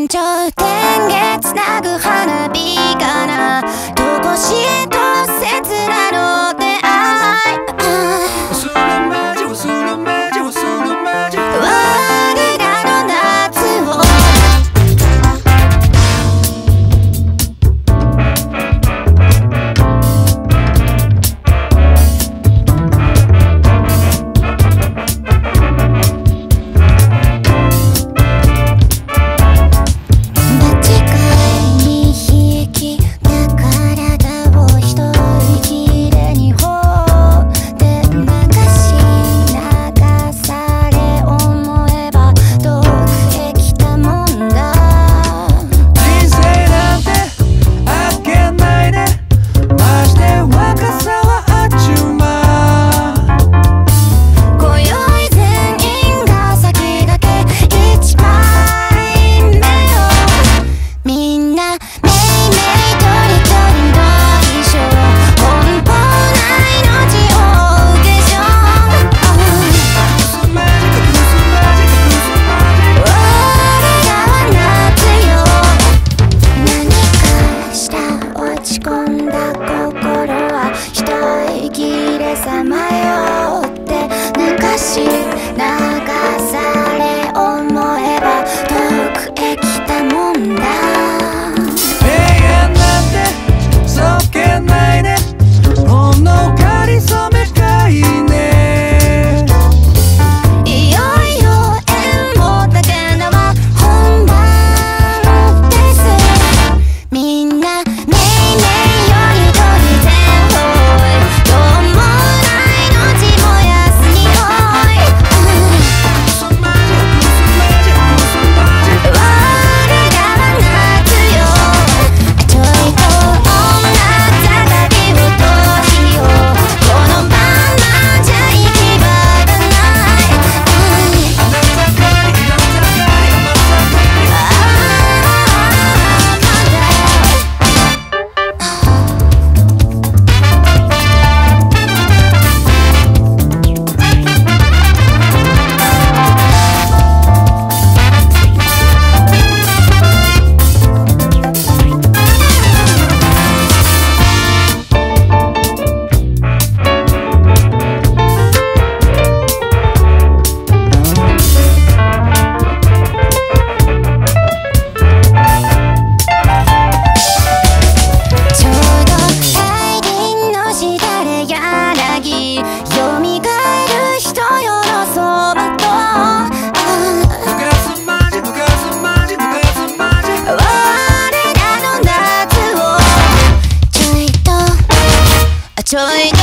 enjoy. 柳。よみがえる人よのそばと。俺らの夏を。ちょいと。ちょいと。